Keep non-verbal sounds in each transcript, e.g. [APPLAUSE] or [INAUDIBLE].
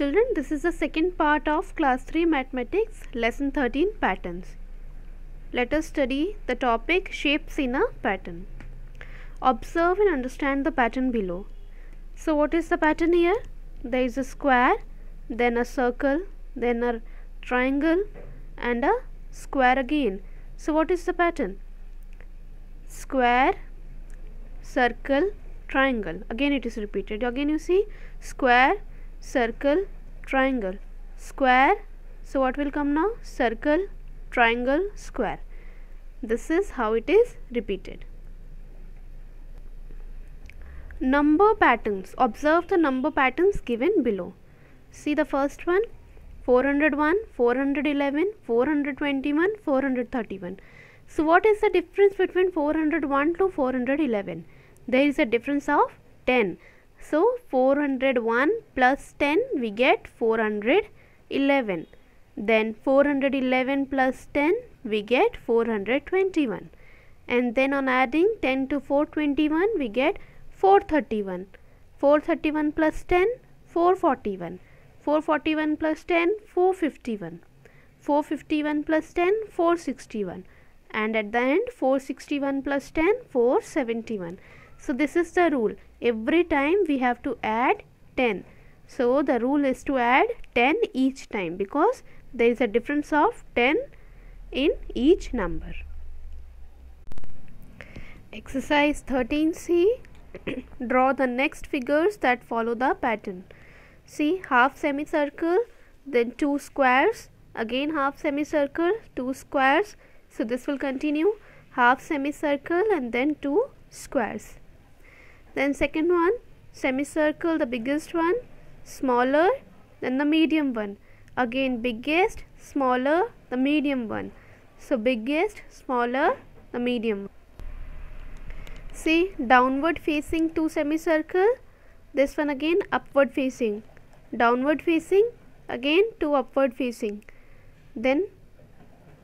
children this is the second part of class 3 mathematics lesson 13 patterns. Let us study the topic shapes in a pattern. Observe and understand the pattern below. So what is the pattern here? There is a square then a circle then a triangle and a square again. So what is the pattern? Square circle triangle. Again it is repeated. Again you see square circle triangle square. So what will come now? Circle triangle square. This is how it is repeated. Number patterns. Observe the number patterns given below. See the first one? 401 411 421 431 so what is the difference between 401 to 411 there is a difference of 10 so 401 plus 10 we get 411 then 411 plus 10 we get 421 and then on adding 10 to 421 we get 431 431 plus 10 441 441 plus 10 451 451 plus 10 461 and at the end 461 plus 10 471 so this is the rule. Every time we have to add 10. So the rule is to add 10 each time because there is a difference of 10 in each number. Exercise 13C [CLEARS THROAT] Draw the next figures that follow the pattern. See half semicircle, then two squares, again half semicircle, two squares. So this will continue half semicircle and then two squares then second one semicircle the biggest one smaller then the medium one. Again biggest smaller the medium one. So biggest smaller the medium see downward facing two semicircle this one again upward facing. Downward facing again two upward facing. Then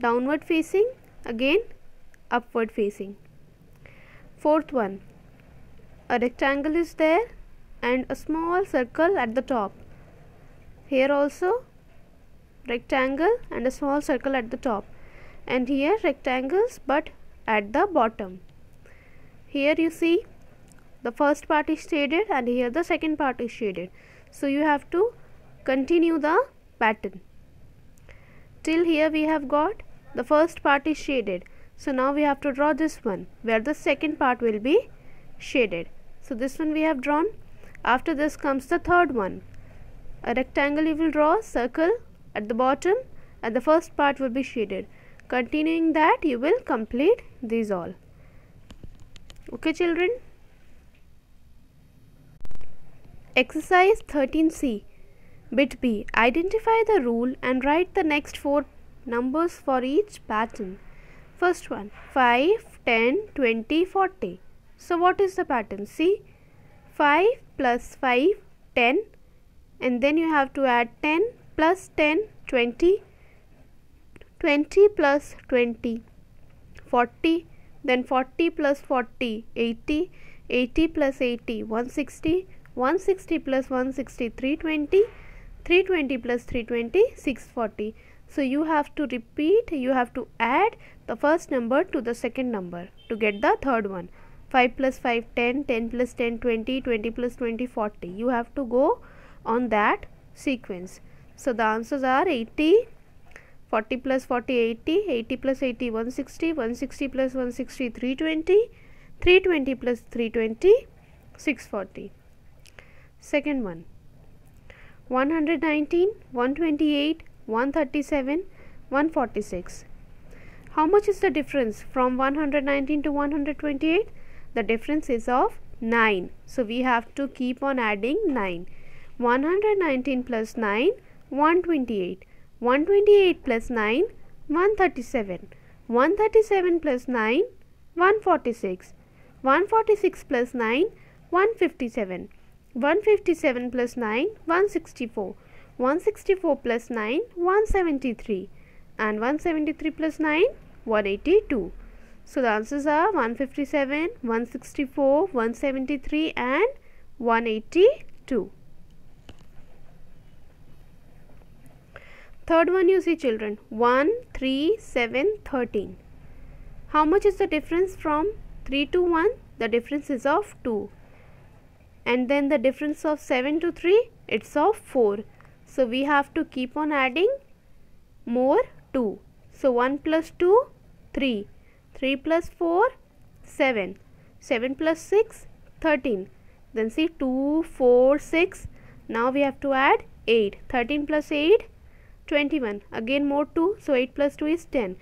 downward facing again upward facing. Fourth one a rectangle is there and a small circle at the top. Here also rectangle and a small circle at the top. And here rectangles but at the bottom. Here you see the first part is shaded and here the second part is shaded. So you have to continue the pattern. Till here we have got the first part is shaded. So now we have to draw this one where the second part will be shaded so this one we have drawn. After this comes the third one. A rectangle you will draw circle at the bottom and the first part will be shaded. Continuing that you will complete these all. Okay children? Exercise 13c bit b. Identify the rule and write the next four numbers for each pattern. First one 5 10 20 40 so what is the pattern? See 5 plus 5 10 and then you have to add 10 plus 10 20 20 plus 20 40 then 40 plus 40 80 80 plus 80 160 160 plus 160 320 320 plus 320 640 so you have to repeat you have to add the first number to the second number to get the third one 5 plus 5 10 10 plus 10 20 20 plus 20 40 you have to go on that sequence. So the answers are 80 40 plus 40 80 80 plus 80 160 160 plus 160 320 320 plus 320 640 second one 119 128 137 146 how much is the difference from 119 to 128 the difference is of 9 so we have to keep on adding 9 119 plus 9 128 128 plus 9 137 137 plus 9 146 146 plus 9 157 157 plus 9 164 164 plus 9 173 and 173 plus 9 182 so the answers are 157, 164, 173 and 182. third one you see children 1 3 7 13 how much is the difference from 3 to 1 the difference is of 2 and then the difference of 7 to 3 it's of 4 so we have to keep on adding more 2 so 1 plus 2 3 3 plus 4 7 7 plus 6 13 then see 2 4 6 now we have to add 8 13 plus 8 21 again more 2 so 8 plus 2 is 10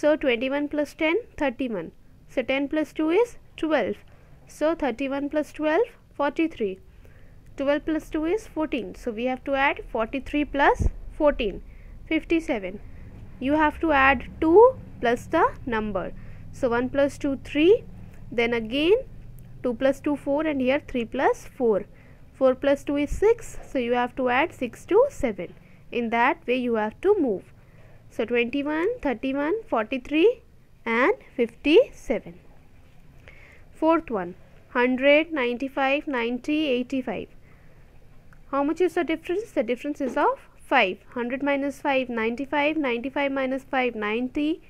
so 21 plus 10 31 so 10 plus 2 is 12 so 31 plus 12 43 12 plus 2 is 14 so we have to add 43 plus 14 57 you have to add 2 plus the number so 1 plus 2 3 then again 2 plus 2 4 and here 3 plus 4 4 plus 2 is 6 so you have to add 6 to 7 in that way you have to move. So 21 31 43 and 57 fourth one 100 95 90 85 how much is the difference? The difference is of 5 100 minus 5 95 95 minus 5 90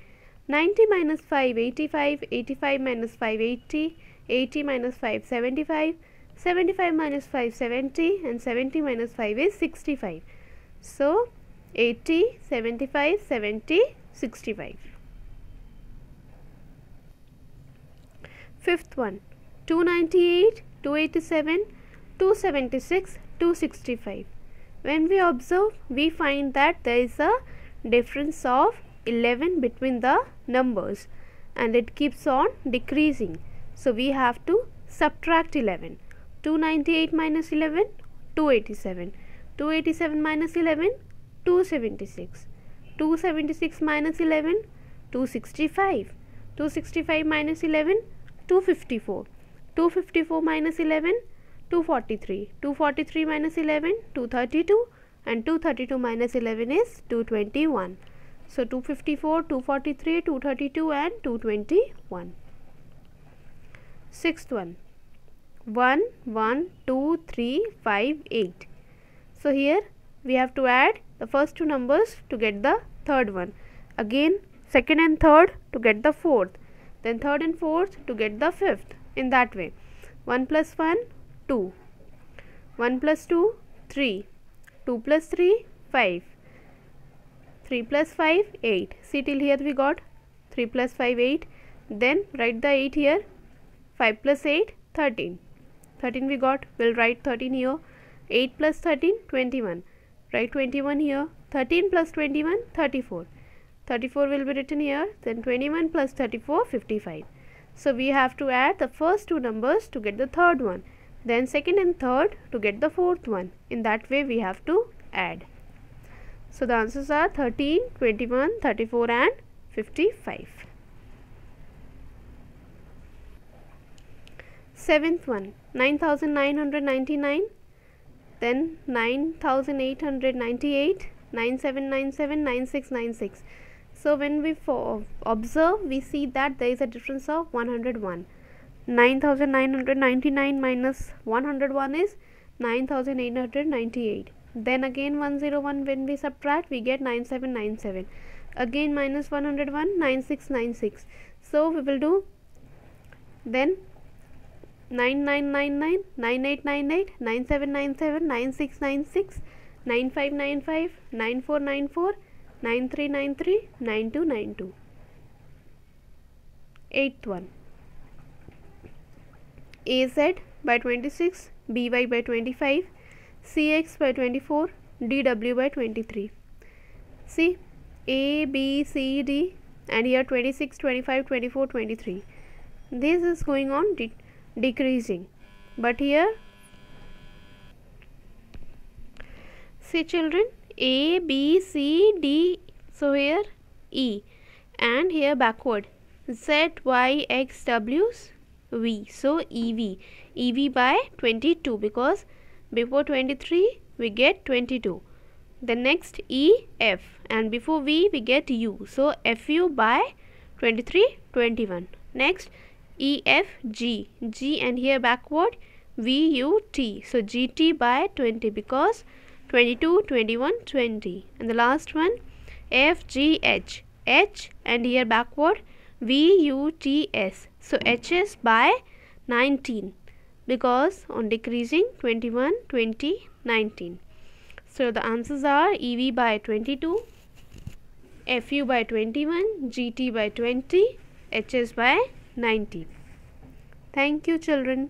90 minus 5 85 85 minus 5 80 80 minus 5 75 75 minus 5 70 and 70 minus 5 is 65 so 80 75 70 65 fifth one 298 287 276 265 when we observe we find that there is a difference of 11 between the numbers and it keeps on decreasing. So we have to subtract 11 298 minus 11 287 287 minus 11 276 276 minus 11 265 265 minus 11 254 254 minus 11 243 243 minus 11 232 and 232 minus 11 is 221 so 254 243 232 and 221 sixth one. 1 1 2 3 5 8 so here we have to add the first two numbers to get the third one. Again second and third to get the fourth. Then third and fourth to get the fifth in that way. 1 plus 1 2 1 plus 2 3 2 plus 3 5 3 plus 5 8 see till here we got 3 plus 5 8 then write the 8 here. 5 plus 8 13 13 we got. We'll write 13 here. 8 plus 13 21 write 21 here. 13 plus 21 34 34 will be written here. Then 21 plus 34 55 so we have to add the first two numbers to get the third one. Then second and third to get the fourth one. In that way we have to add so the answers are 13 21 34 and 55 seventh one 9999 then 9898 9797 9696 so when we observe we see that there is a difference of 101 9999 minus 101 is 9898 then again 101 when we subtract we get 9797 again minus 101 9696 so we will do then 9999 9898 9797 9696 9595 9494 9393 9292 eighth one. AZ by 26 BY by 25 CX by 24 DW by 23 see A B C D and here 26 25 24 23 this is going on decreasing. But here see children a b c d so here e and here backward. Z y x w v. So ev ev by 22 because before 23 we get 22 the next e f. And before v we get u. So fu by 23 21 next E F G. G and here backward V U T. So GT by 20 because 22 21 20 and the last one f g h. H and here backward v u t s. So h is by 19 because on decreasing 21 20 19 so the answers are ev by 22 fu by 21 gt by 20 hs by 90 thank you children